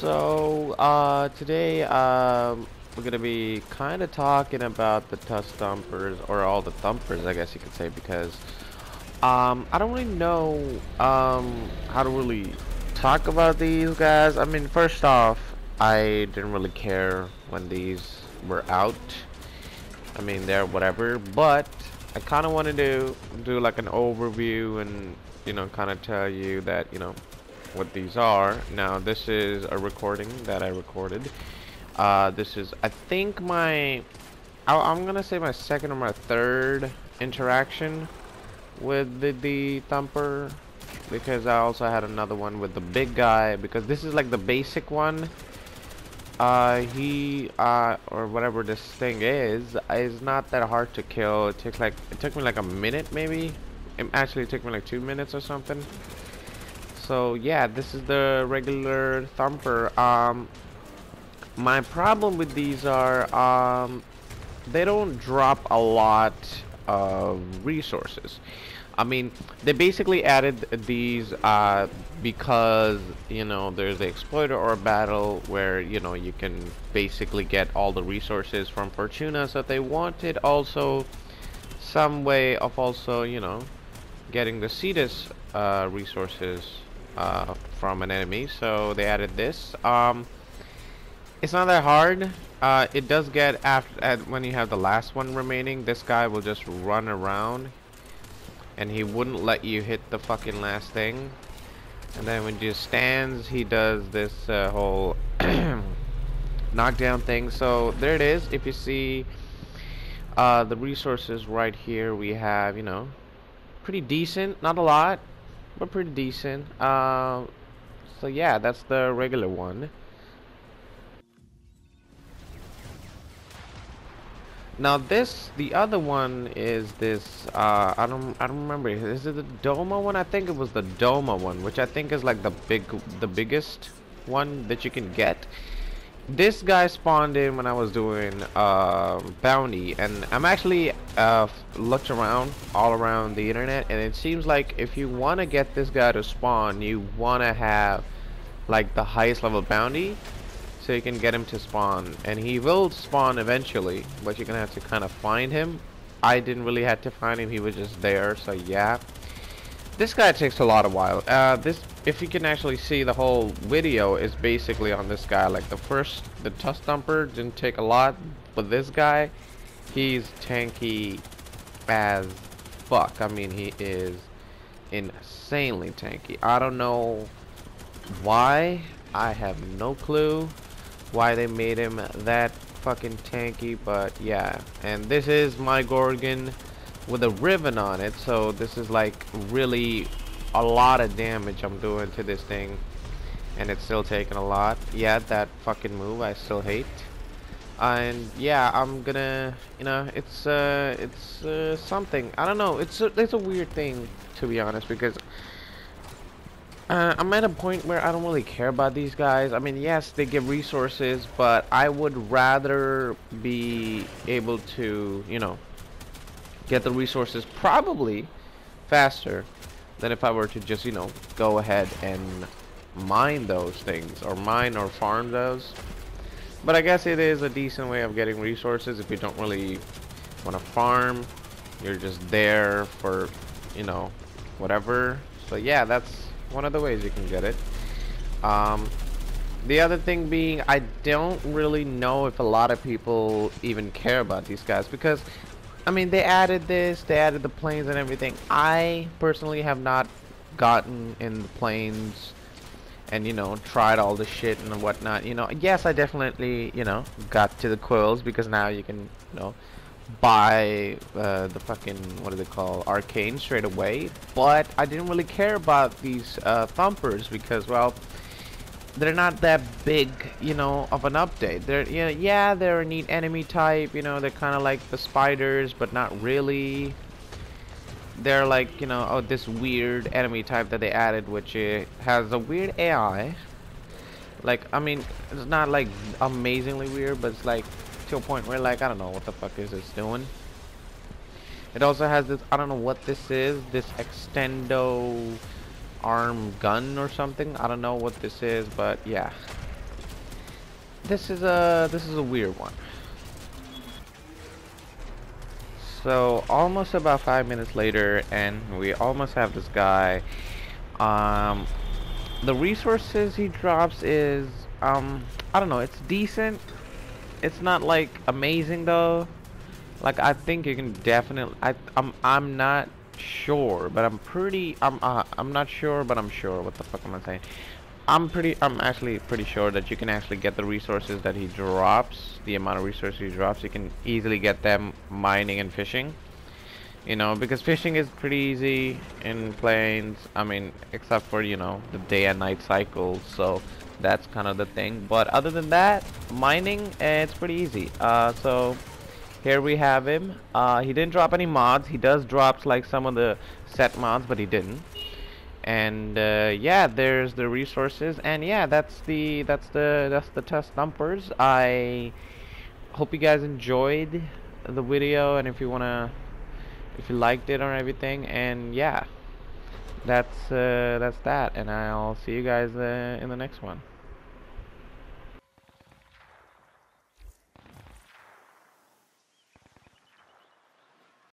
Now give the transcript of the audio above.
So, uh, today, um, we're gonna be kind of talking about the tusk thumpers, or all the thumpers, I guess you could say, because, um, I don't really know, um, how to really talk about these guys. I mean, first off, I didn't really care when these were out. I mean, they're whatever, but I kind of wanted to do like an overview and, you know, kind of tell you that, you know, what these are. Now, this is a recording that I recorded. Uh, this is, I think, my, I, am gonna say my second or my third interaction with the, the Thumper, because I also had another one with the big guy, because this is like the basic one. Uh, he, uh, or whatever this thing is, is not that hard to kill. It takes like, it took me like a minute maybe. It actually took me like two minutes or something so yeah this is the regular thumper. Um my problem with these are um they don't drop a lot of resources. I mean they basically added these uh, because you know there's the exploiter Orb battle where you know you can basically get all the resources from Fortuna so they wanted. Also some way of also you know getting the Cetus uh, resources uh, from an enemy so they added this. Um, it's not that hard. Uh, it does get after at, when you have the last one remaining this guy will just run around and he wouldn't let you hit the fucking last thing. And then when he stands he does this uh, whole knockdown thing. So there it is. If you see uh, the resources right here we have you know pretty decent. Not a lot but pretty decent. Uh, so yeah, that's the regular one. Now this, the other one is this. Uh, I don't, I don't remember. Is it the Doma one? I think it was the Doma one, which I think is like the big, the biggest one that you can get this guy spawned in when I was doing uh, bounty and I'm actually uh, looked around all around the internet and it seems like if you want to get this guy to spawn you want to have like the highest level bounty so you can get him to spawn and he will spawn eventually but you're gonna have to kind of find him I didn't really have to find him he was just there so yeah this guy takes a lot of while. Uh, this, if you can actually see the whole video, is basically on this guy. Like the first, the tusk thumper didn't take a lot, but this guy, he's tanky as fuck. I mean, he is insanely tanky. I don't know why. I have no clue why they made him that fucking tanky, but yeah. And this is my Gorgon with a Riven on it so this is like really a lot of damage I'm doing to this thing. And it's still taking a lot. Yeah that fucking move I still hate. And yeah I'm gonna you know it's uh it's uh, something. I don't know. It's a, it's a weird thing to be honest because uh, I'm at a point where I don't really care about these guys. I mean, yes, they give resources, but I would rather be able to, you know, get the resources probably faster than if I were to just, you know, go ahead and mine those things or mine or farm those. But I guess it is a decent way of getting resources if you don't really want to farm. You're just there for, you know, whatever. So yeah, that's one of the ways you can get it. Um, the other thing being, I don't really know if a lot of people even care about these guys because I mean, they added this, they added the planes and everything. I personally have not gotten in the planes and, you know, tried all the shit and whatnot. You know, yes, I definitely, you know, got to the quills because now you can, you know, buy uh, the fucking, what do they call, arcane straight away. But I didn't really care about these uh, thumpers because, well, they're not that big, you know, of an update. They're yeah, yeah, they're a neat enemy type, you know, they're kind of like the spiders, but not really. They're like, you know, oh, this weird enemy type that they added, which has a weird AI. Like, I mean, it's not like amazingly weird, but it's like to a point where, like, I don't know what the fuck is this doing. It also has this, I don't know what this is, this extendo arm gun or something. I don't know what this is, but yeah. this is a this is a weird one. So almost about five minutes later, and we almost have this guy. Um, the resources he drops is um I don't know. It's decent. It's not like amazing though. Like I think you can definitely. I I'm I'm not sure, but I'm pretty. I'm uh, I'm not sure, but I'm sure. What the fuck am I saying? I'm pretty, I'm actually pretty sure that you can actually get the resources that he drops, the amount of resources he drops, you can easily get them mining and fishing. You know, because fishing is pretty easy in plains, I mean, except for, you know, the day and night cycles, so that's kind of the thing. But other than that, mining, eh, it's pretty easy. Uh, so, here we have him. Uh, he didn't drop any mods, he does drop like some of the set mods, but he didn't. And uh, yeah there's the resources. And yeah that's the that's the that's the tusk thumpers. I hope you guys enjoyed the video and if you wanna if you liked it or everything. And yeah that's uh, that's that. And I'll see you guys uh, in the next one